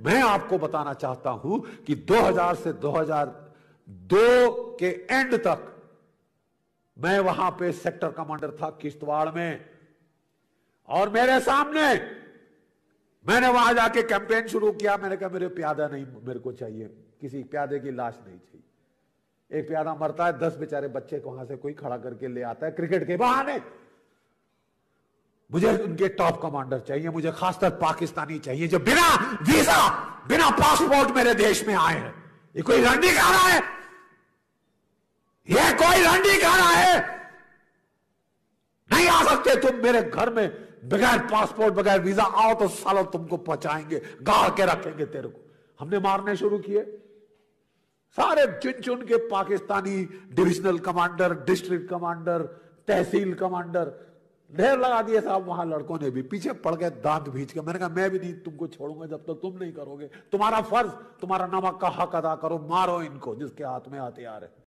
मैं आपको बताना चाहता हूँ कि 2000 से 2002 के एंड तक मैं वहाँ पे सेक्टर कमांडर था किश्तवाड़ में। और मेरे सामने मैंने वहाँ जाके कैंपेन शुरू किया। मैंने कहा, मेरे प्यादा नहीं, मेरे को चाहिए। किसी प्यादे की लाश नहीं चाहिए। एक प्यादा मरता है, दस बेचारे बच्चे को वहाँ से कोई खड़ा करके ले आता है क्रिकेट के बहाने। मुझे उनके टॉप कमांडर चाहिए, मुझे खासकर पाकिस्तानी चाहिए, जो बिना वीज़ा बिना पासपोर्ट मेरे देश में आए हैं। ये कोई रणडी रहा है ये कोई रणडी रहा है नहीं आ सकते तुम मेरे घर में बगैर पासपोर्ट बगैर वीज़ा आओ तो सालों तुमको पहुंचाएँगे, गाड़ के रखेंगे तेरे को। हमने मारने शुरू किए। सारे चुन चुन के Pakistani divisional commander district commander tehsil commander ढेर लगा दिए साहब वहाँ लड़कों ने भी। पीछे पड़ गए दांत भींच के। मैंने कहा, मैं भी नहीं, तुमको छोड़ूँगा जब तक तुम नहीं करोगे। तुम्हारा फ़र्ज़, तुम्हारा नमक का हक अदा करो, मारो इनको, जिसके हाथ में हथियार है।